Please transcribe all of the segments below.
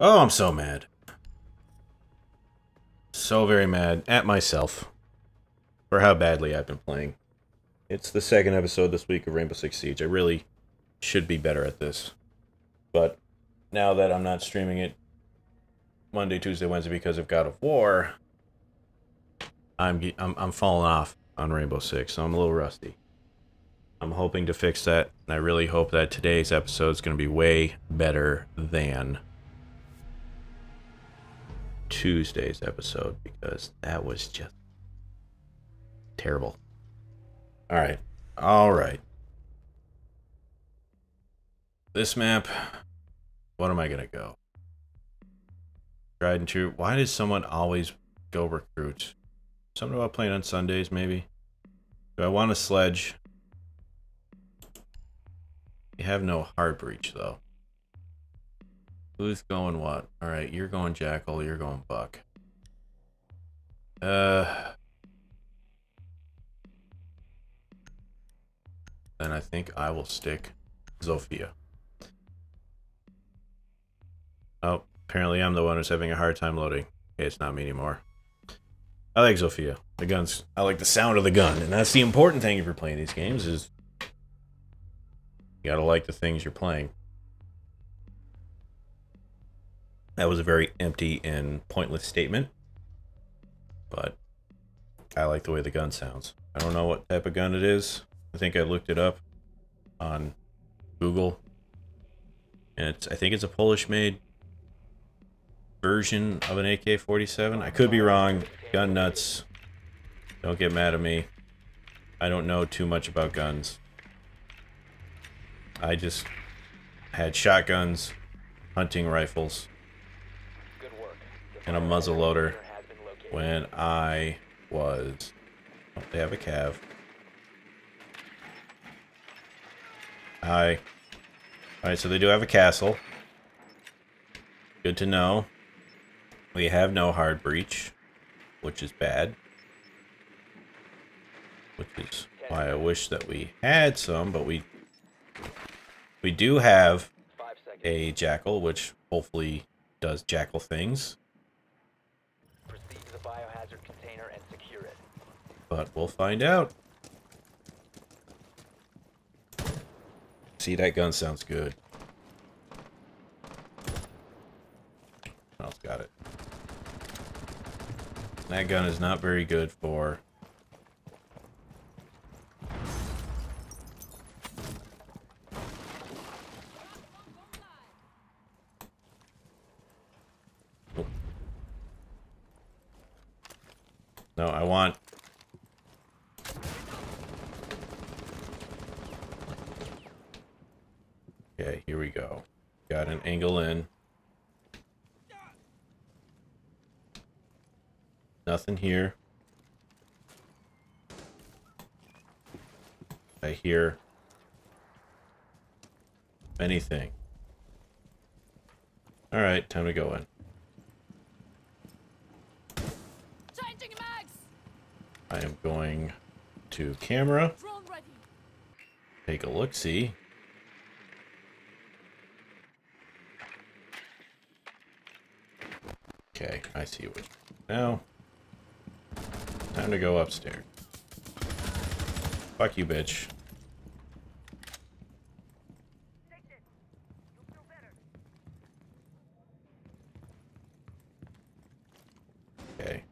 Oh, I'm so mad. So very mad at myself for how badly I've been playing. It's the second episode this week of Rainbow Six Siege. I really should be better at this. But now that I'm not streaming it Monday, Tuesday, Wednesday because of God of War, I'm I'm I'm falling off on Rainbow Six, so I'm a little rusty. I'm hoping to fix that, and I really hope that today's episode is going to be way better than Tuesday's episode because that was just terrible. All right. All right. This map, what am I going to go? Tried and true. Why does someone always go recruit? Something about playing on Sundays, maybe? Do I want a sledge? You have no hard breach, though. Who's going what? Alright, you're going Jackal, you're going Buck. Uh... Then I think I will stick Zofia. Oh, apparently I'm the one who's having a hard time loading. Okay, it's not me anymore. I like Zofia. The guns. I like the sound of the gun, and that's the important thing if you're playing these games is you gotta like the things you're playing. That was a very empty and pointless statement, but I like the way the gun sounds. I don't know what type of gun it is. I think I looked it up on Google, and it's I think it's a Polish-made version of an AK-47. I could be wrong. Gun nuts. Don't get mad at me. I don't know too much about guns. I just had shotguns, hunting rifles, and a muzzle loader when I was... Oh, they have a cav. Hi. Alright, so they do have a castle. Good to know. We have no hard breach, which is bad. Which is why I wish that we had some, but we we do have a jackal, which hopefully does jackal things. But we'll find out. See, that gun sounds good. Else got it. That gun is not very good for No, I want... Okay, here we go. Got an angle in. Nothing here. I hear anything. Alright, time to go in. I am going to camera. Take a look-see. Okay, I see what now. Time to go upstairs. Fuck you, bitch. Okay.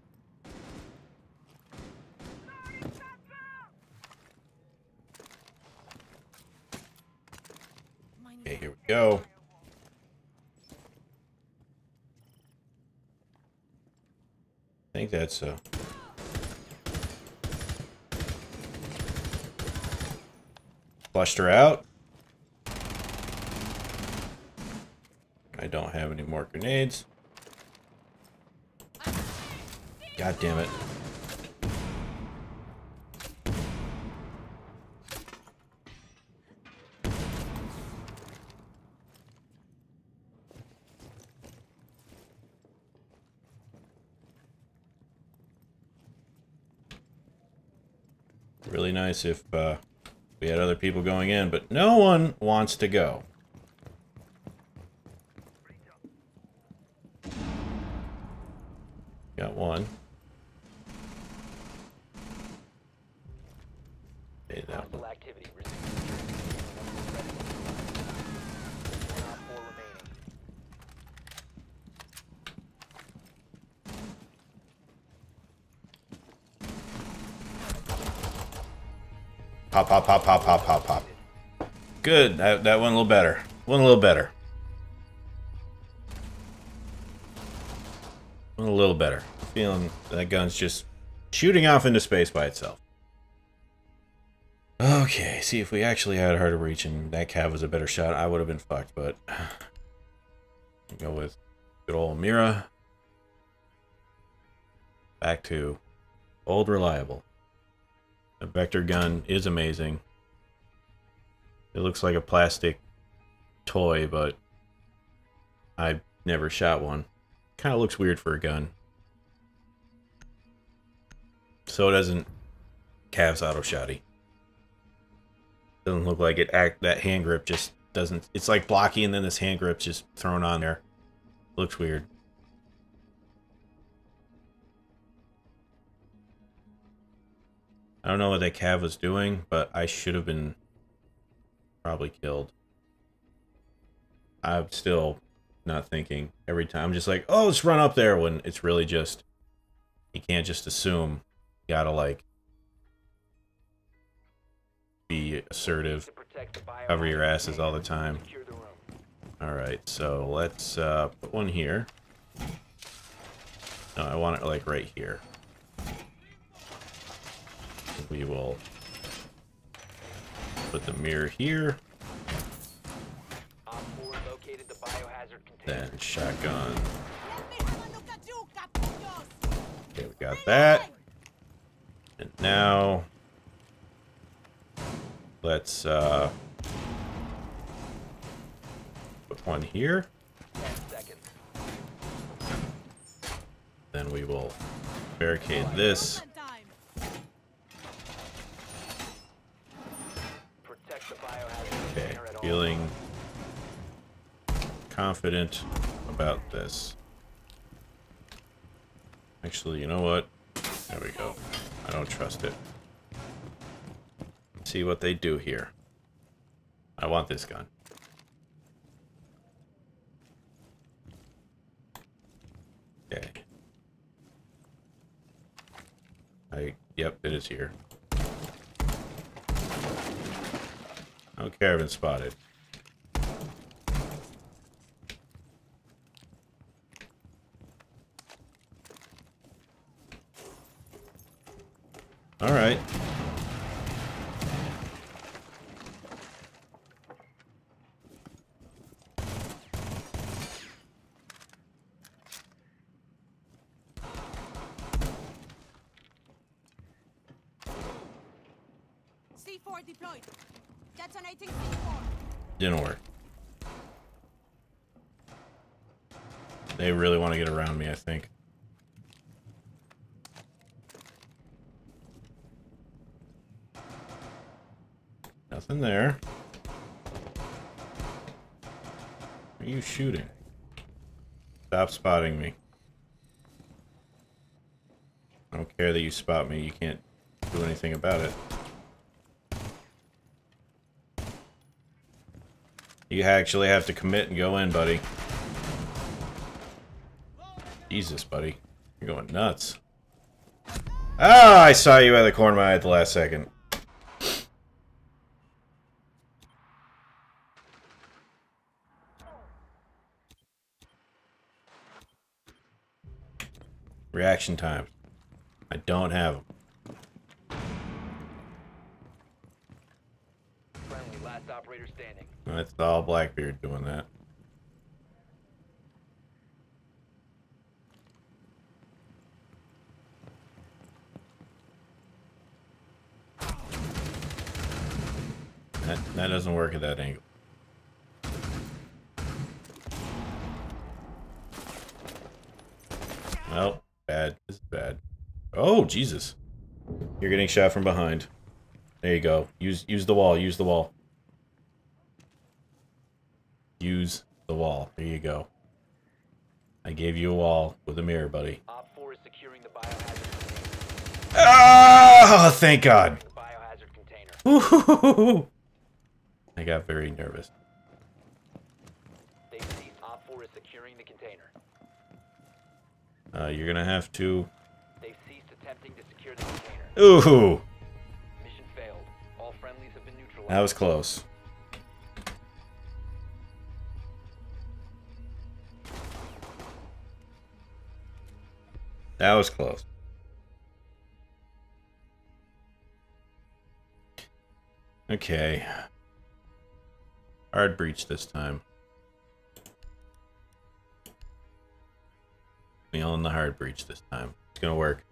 Okay, here we go. I think that's uh flushed her out. I don't have any more grenades. God damn it. Really nice if uh, we had other people going in, but no one wants to go. Got one. Okay, that one. Hostile activity. Resume security. One op four remaining. Pop, pop, pop, pop, pop. Good. That, that went a little better. Went a little better. Went a little better. Feeling that gun's just shooting off into space by itself. Okay, see if we actually had harder reach and that cav was a better shot, I would have been fucked, but go with good old Mira. Back to old reliable. The vector gun is amazing. It looks like a plastic toy, but I never shot one. Kind of looks weird for a gun. So it doesn't Cavs auto shotty. Doesn't look like it. Act that hand grip just doesn't. It's like blocky, and then this hand grip's just thrown on there. Looks weird. I don't know what that Cav was doing, but I should have been probably killed. I'm still not thinking every time. I'm just like, oh, let's run up there when it's really just, you can't just assume. You gotta, like, be assertive. Cover your asses all the time. Alright, so let's uh, put one here. No, I want it, like, right here. We will put the mirror here. Op four located the biohazard container. Then shotgun. Okay, we got that. And now let's uh put one here. Then we will barricade this. Protect the biohazard Okay, container at all feeling confident about this. Actually, you know what? There we go. I don't trust it. Let's see what they do here. I want this gun. Okay. I, yep, it is here. No caravan spotted. All right. C4 deployed. Detonating C4. Didn't work. They really want to get around me, I think. Nothing there. Are you shooting? Stop spotting me. I don't care that you spot me. You can't do anything about it. You actually have to commit and go in, buddy. Jesus, buddy. You're going nuts. Ah, I saw you out of the corner of my eye at the last second. Reaction time. I don't have them. friendly. Last operator standing. That's all Blackbeard doing that. That, that doesn't work at that angle. Well, bad. This is bad. Oh, Jesus. You're getting shot from behind. There you go. Use use the wall. Use the wall. Use the wall. There you go. I gave you a wall with a mirror, buddy. Op four is securing the biohazard container. Oh, thank God. The biohazard container. I got very nervous. They've ceased. Op 4 is securing the container. Uh, you're gonna have to. They've ceased attempting to secure the container. Ooh, Mission failed. All friendlies have been neutralized. that was close. That was close. Okay. Hard breach this time. Feeling the hard breach this time. It's gonna work.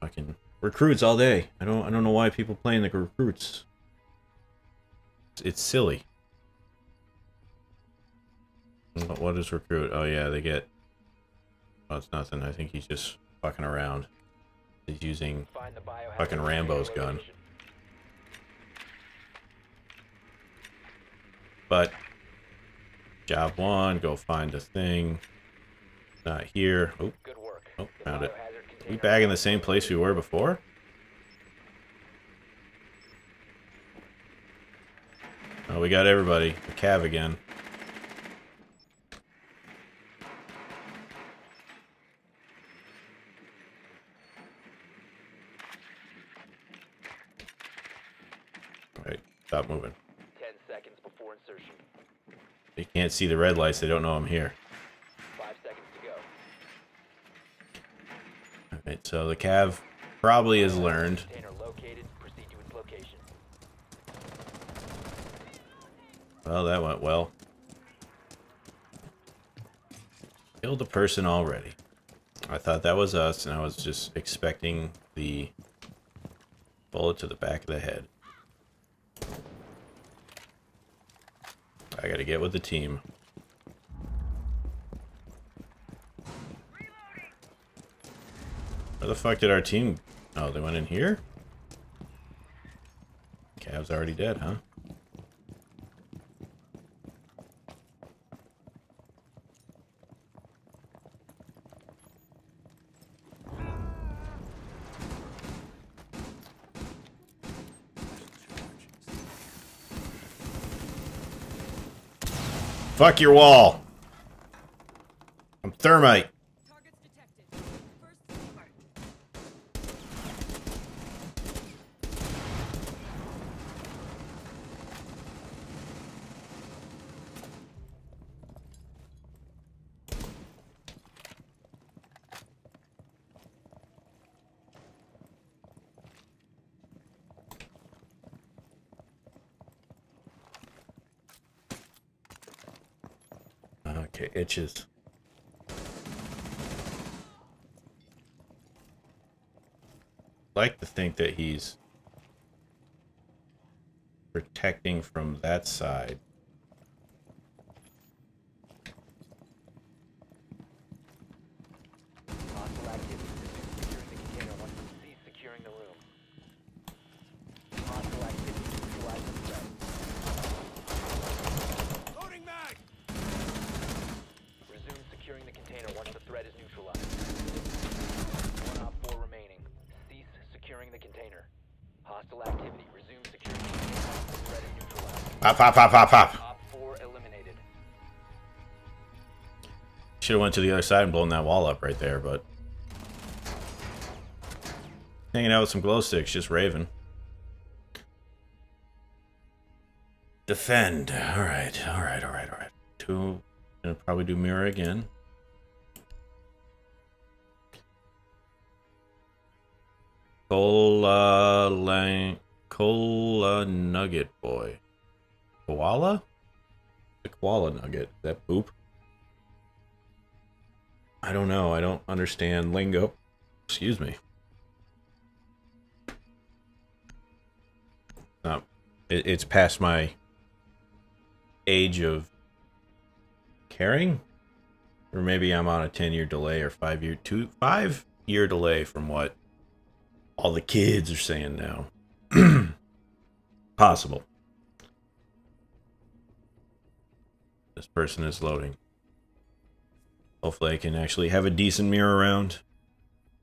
Fucking recruits all day. I don't I don't know why people playing the recruits. It's, it's silly. What, what is recruit? Oh yeah, they get. Oh, it's nothing. I think he's just fucking around. He's using Fucking Rambo's gun. But job one, go find a thing. Not here. Oh, Good work. Oh, found it. biohazard we back in the same place we were before? Oh, we got everybody. The Cav again. Right, stop moving. 10 seconds before insertion. They can't see the red lights, they don't know I'm here. 5 seconds to go. Alright, so the Cav probably has learned. Container located. Proceed to its location. Well, that went well. Killed a person already. I thought that was us, and I was just expecting the bullet to the back of the head. I gotta get with the team. Where the fuck did our team... Oh, they went in here? Cav's already dead, huh? Fuck your wall. I'm thermite. Okay, itches. Like to think that he's protecting from that side. Hostile activity. Securing the container once you cease securing the room. Hostile activity. Neutralize the threat. Resume securing the container once the threat is neutralized. One op four remaining. Cease securing the container. Hostile activity. Resume securing the container once the threat is neutralized. Pop, pop, pop, pop, pop. Op four eliminated. Should have went to the other side and blown that wall up right there, but hanging out with some glow sticks, just raving. Defend. All right, all right, all right, all right. Two. Gonna probably do Mira again. Cola lang Cola Nugget Boy. Koala? The koala nugget. That poop? I don't know. I don't understand lingo. Excuse me. No, it, it's past my age of caring, or maybe I'm on a ten year delay or five year two five year delay from what all the kids are saying now. Possible. This person is loading. Hopefully I can actually have a decent mirror around.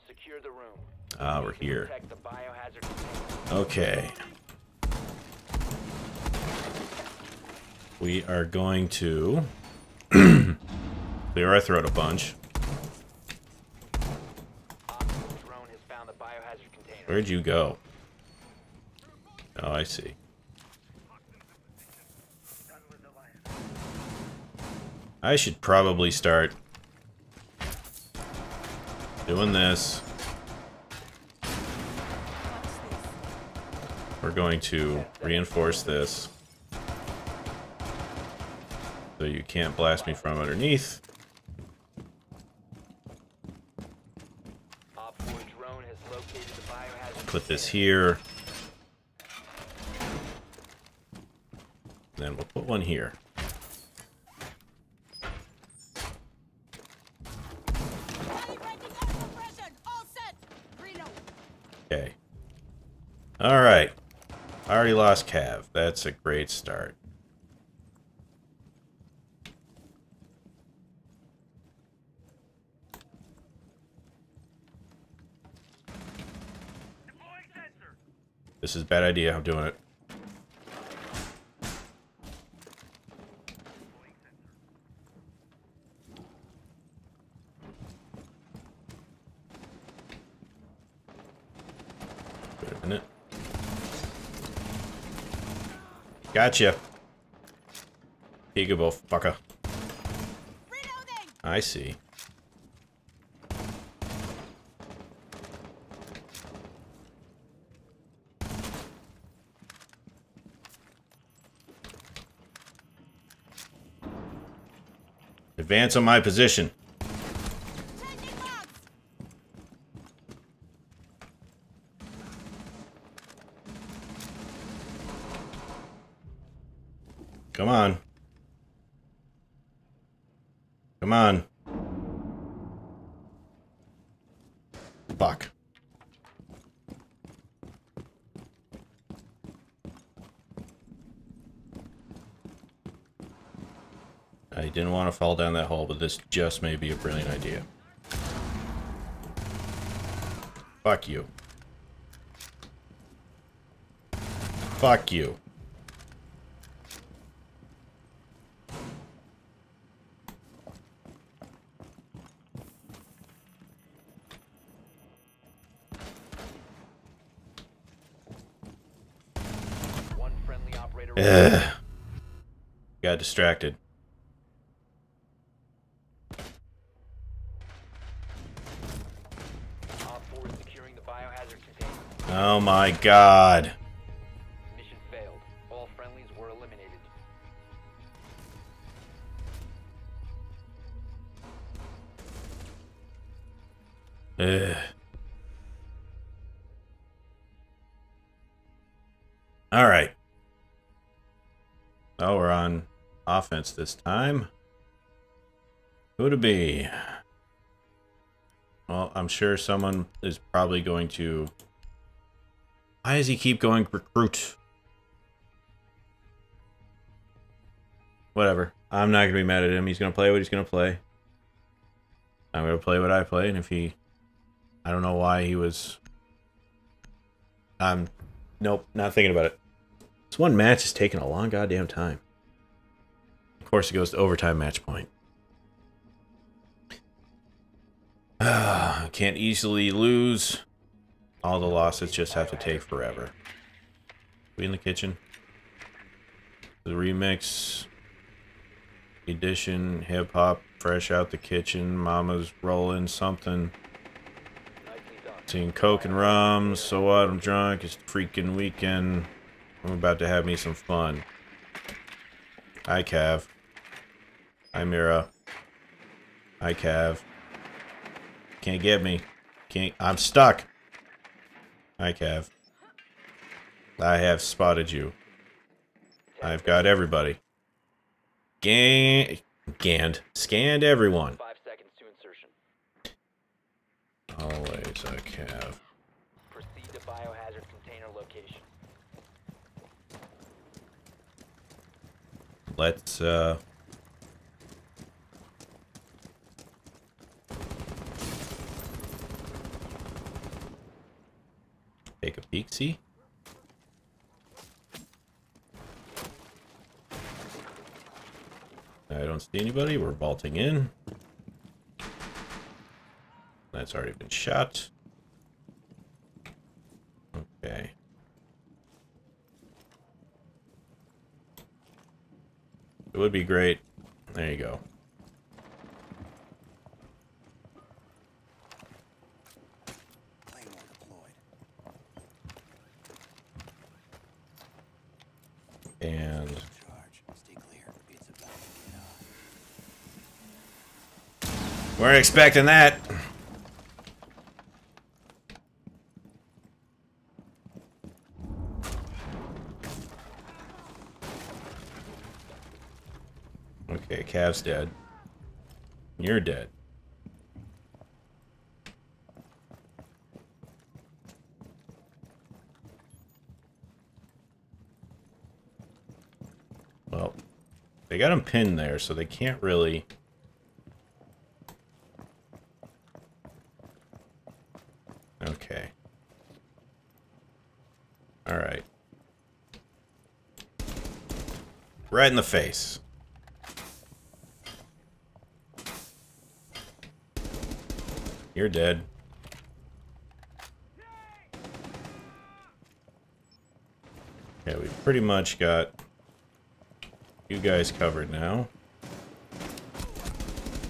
Secure the room. Ah, we're here. Protect the biohazard container. Okay. We are going to clear our throat a bunch. Op four drone has found the biohazard container. Where'd you go? Oh, I see. I should probably start doing this. We're going to reinforce this so you can't blast me from underneath. Put this here. Then we'll put one here. Enemy breaking out of suppression. All set. Reno. Okay. Alright. I already lost Cav. That's a great start. This is bad idea. I'm doing it. Gotcha. Peekaboo, fucker. I see. Advance on my position. Fuck. I didn't want to fall down that hole, but this just may be a brilliant idea. Fuck you. Fuck you. One friendly operator. Ugh. Got distracted. Op four is securing the biohazard container. Oh my god. Mission failed. All friendlies were eliminated. Ugh. All right. Oh, we're on offense this time. Who to be? Well, I'm sure someone is probably going to. Why does he keep going recruit? Whatever. I'm not gonna be mad at him. He's gonna play what he's gonna play. I'm gonna play what I play, and if he I don't know why he was. I'm. Nope, not thinking about it. This one match is taking a long goddamn time. Course, it goes to overtime match point. Can't easily lose. All the losses just have to take forever. We in the kitchen. The remix edition hip hop fresh out the kitchen. Mama's rolling something. Seeing Coke and rum, so what? I'm drunk. It's freaking weekend. I'm about to have me some fun. Hi, Cav. Hi, Mira. Hi, Cav. Can't get me. Can't. I'm stuck. Hi, Cav. I have spotted you. I've got everybody. Gan. Ganned. Scanned everyone. Five seconds to insertion. Always a Cav. Proceed to biohazard container location. Let's, uh... peek see? I don't see anybody. We're vaulting in. That's already been shot. Okay. It would be great. There you go. Claymore deployed. And Charge. Stay clear. It's about to get on. Weren't expecting that. Okay, Cav's dead. You're dead. Well, they got him pinned there, so they can't really... Okay. Alright. Right in the face. You're dead. Yeah, we pretty much got you guys covered now.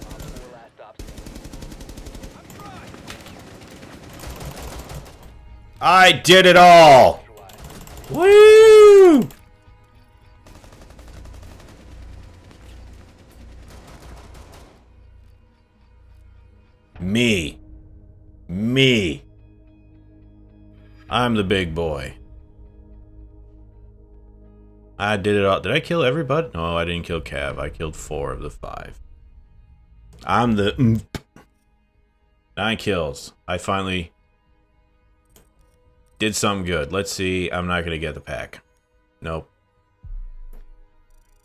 Op 4 last stop I did it all! Woo! The big boy. I did it all. Did I kill everybody? No, I didn't kill Cav. I killed four of the five. I'm the... Nine kills. I finally did something good. Let's see. I'm not gonna get the pack. Nope.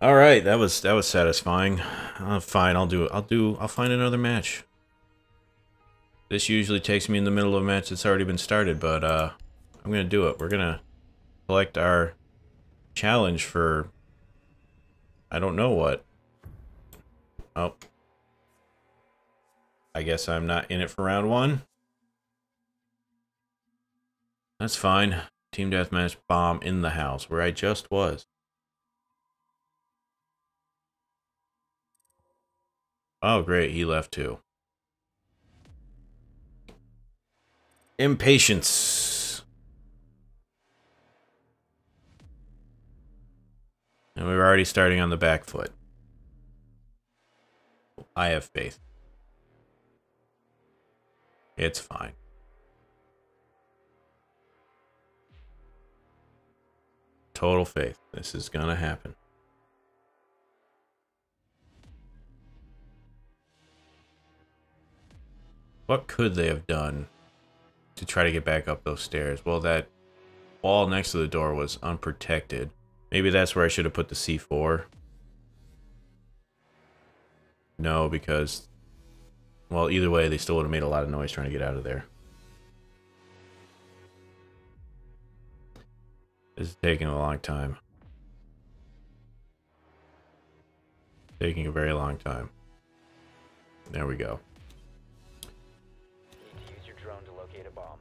All right, that was that was satisfying. Uh, fine, I'll do. I'll do. I'll find another match. This usually takes me in the middle of a match that's already been started, but uh, I'm gonna do it. We're gonna collect our challenge for. I don't know what. Oh. I guess I'm not in it for round one. That's fine. Team deathmatch bomb in the house where I just was. Oh, great. He left too. Impatience. And we're already starting on the back foot. I have faith. It's fine. Total faith. This is gonna happen. What could they have done to try to get back up those stairs? Well, that wall next to the door was unprotected. Maybe that's where I should have put the C4. No, because... Well, either way, they still would have made a lot of noise trying to get out of there. This is taking a long time. Taking a very long time. There we go. Need to use your drone to locate a bomb.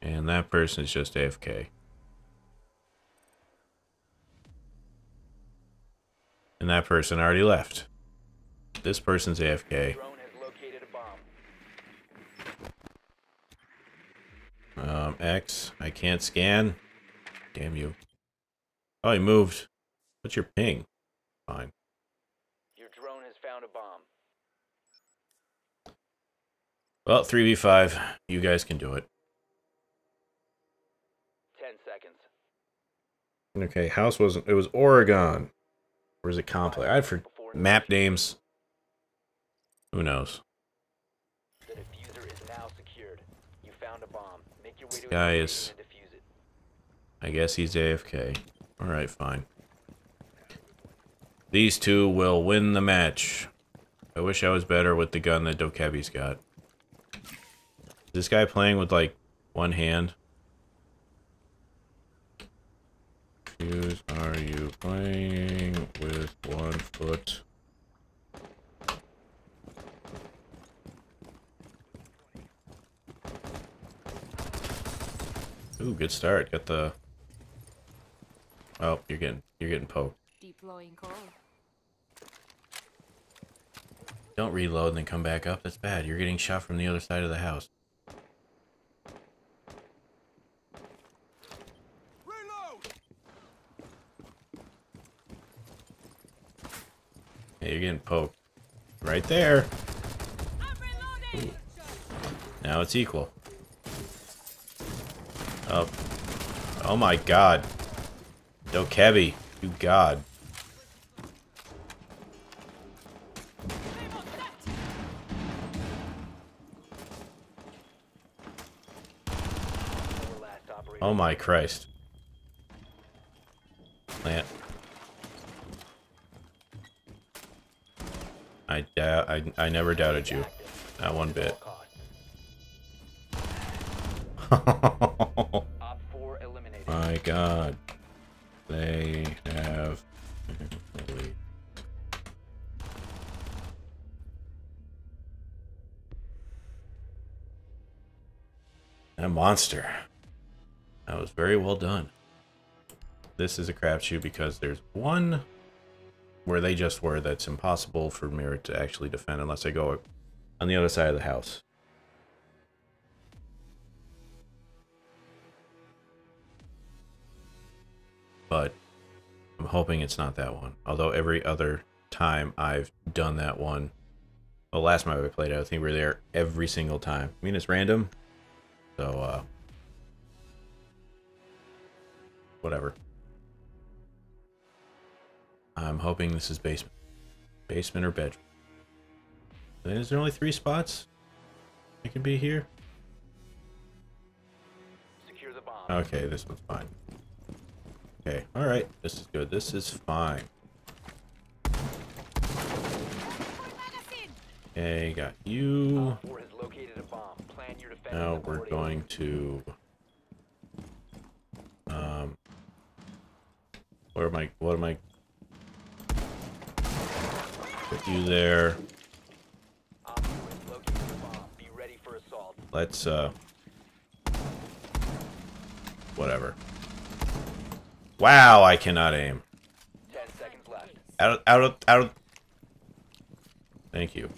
And that person is just AFK. And that person already left. This person's AFK. Drone has located a bomb. Um, X. I can't scan. Damn you. Oh, he moved. What's your ping? Fine. Your drone has found a bomb. Well, 3v5. You guys can do it. 10 seconds. Okay, house wasn't. It was Oregon. Or is it complex? I for map names. Who knows? The defuser is now secured. You found a bomb. Make your way to Guy is- and defuse it. I guess he's AFK. Alright, fine. These two will win the match. I wish I was better with the gun that Dokkaebi's got. Is this guy playing with, like, one hand? Use are you playing with one foot. Ooh, good start. Got the. Oh, you're getting you're getting poked. Deploying. Don't reload and then come back up. That's bad. You're getting shot from the other side of the house. You're getting poked. Right there. Now it's equal. Oh. Oh my god. Yo, Kevy. You god. Oh my Christ. Plant. I, I, never doubted you. Not one bit. Op 4 eliminated. My god. They have... A monster. That was very well done. This is a crapshoot because there's one where they just were that's impossible for Mira to actually defend unless they go on the other side of the house. but I'm hoping it's not that one. Although every other time I've done that one, the last time I played it, I think we were there every single time. I mean, it's random, so uh, whatever. I'm hoping this is basement, basement or bedroom. Is there only three spots? I can be here. Secure the bomb. Okay, this one's fine. Okay, alright. This is good. This is fine. Okay, got you. Op 4 has located a bomb. Plan your defense Now we're going to... Um... Where am I... What am I... Put you there. Op 4 has located a bomb. Be ready for assault. Let's, uh... Whatever. Wow, I cannot aim. 10 seconds left. Out. Out. Out. Thank you.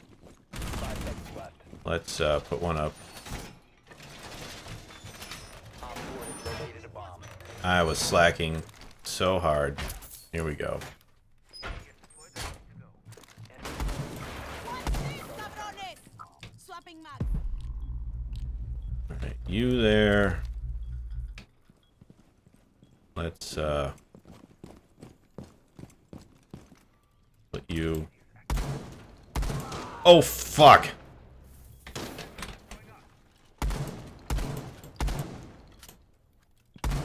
5 seconds left. Let's, uh, put one up. Op 4 has located a bomb. I was slacking so hard. Here we go. You there. Let's, uh... Put you... Oh, fuck!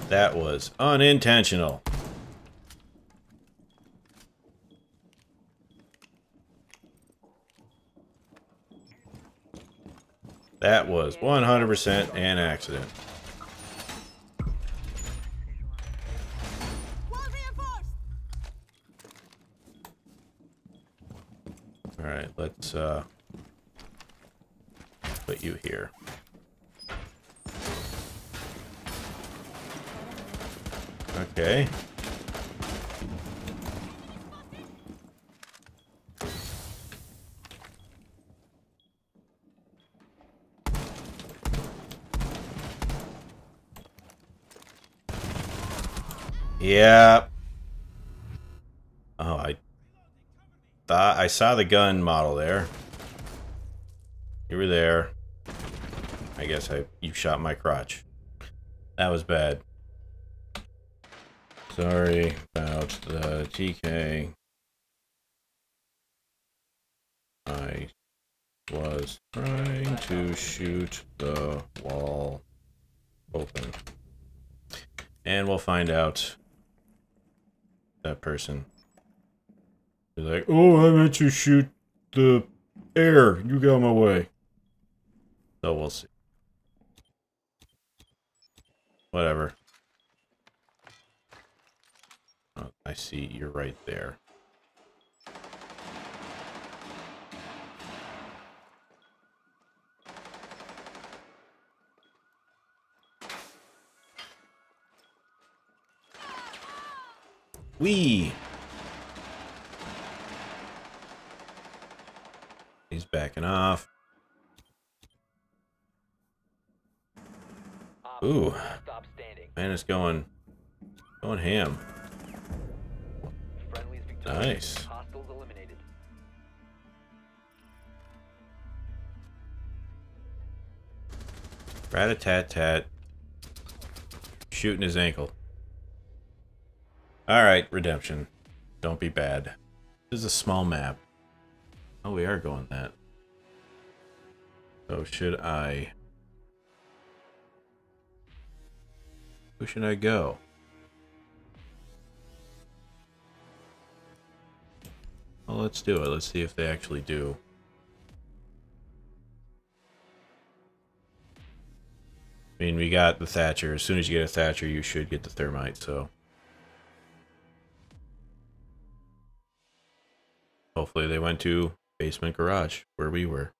That was unintentional. That was 100% an accident. Alright, let's uh put you here. Okay. Yeah. Oh, I thought I saw the gun model there. You were there. I guess I you shot my crotch. That was bad. Sorry about the TK. I was trying to shoot the wall open. And we'll find out that person. He's like, oh, I meant to shoot the air. You got my way. So we'll see. Whatever. Oh, I see you're right there. Wee! He's backing off. Ooh. Stop standing. Man is going going ham. Nice. Eliminated. Rat-a-tat-tat. Shooting his ankle. Alright, redemption. Don't be bad. This is a small map. Oh, we are going that. So should I... Who should I go? Well, let's do it. Let's see if they actually do. I mean, we got the Thatcher. As soon as you get a Thatcher, you should get the Thermite, so... Hopefully they went to basement garage, where we were.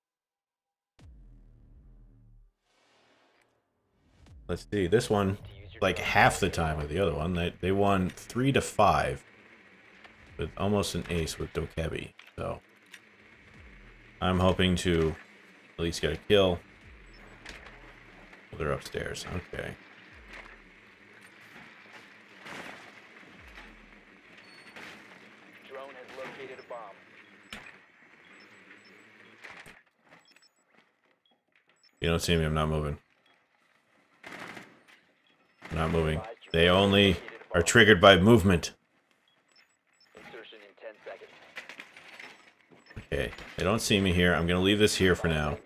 Let's see, this one, like half the time of the other one. They, they won 3 to 5 with almost an ace with Dokkaebi, so... I'm hoping to at least get a kill. They're upstairs. Okay. Drone has located a bomb. You don't see me. I'm not moving. I'm not moving. They only are triggered by movement. Insertion in 10 seconds. Okay. They don't see me here. I'm to leave this here for now.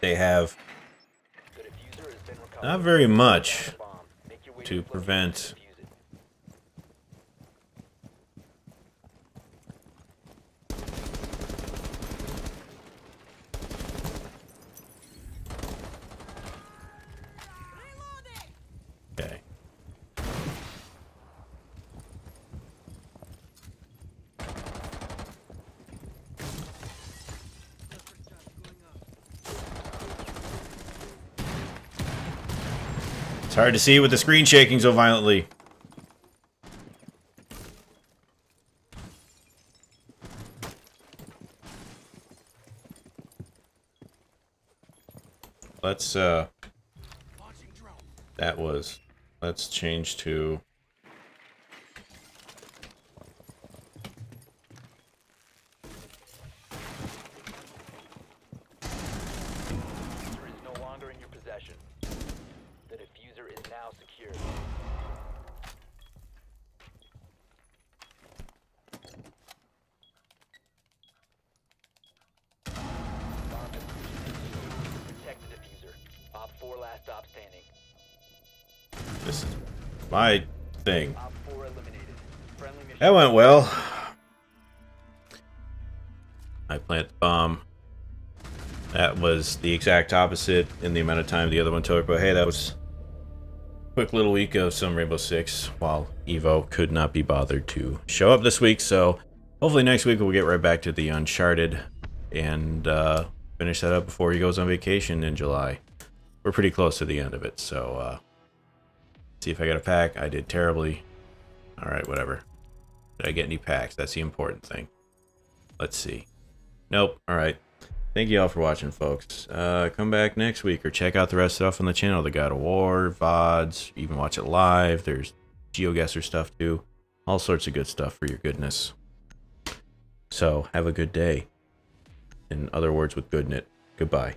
They have not very much to prevent hard to see with the screen shaking so violently. Let's uh that was. Let's change to. defuser is no longer in your possession. The defuser is now secured. Bomb defuser. Protect the defuser. Op 4 last stop standing. This is my thing. Op 4 eliminated. Friendly mission. That went well. I plant the bomb. That was the exact opposite in the amount of time the other one took, but hey, that was a quick little week of some Rainbow Six while Ivo could not be bothered to show up this week, so hopefully next week we'll get right back to the Uncharted and uh, finish that up before he goes on vacation in July. We're pretty close to the end of it, so uh, see if I got a pack. I did terribly. Alright, whatever. Did I get any packs? That's the important thing. Let's see. Nope. Alright. Thank you all for watching, folks. Uh, come back next week or check out the rest of stuff on the channel. The God of War, VODs, even watch it live. There's GeoGuessr stuff too. All sorts of good stuff for your goodness. So, have a good day. In other words, with Goodnit, goodbye.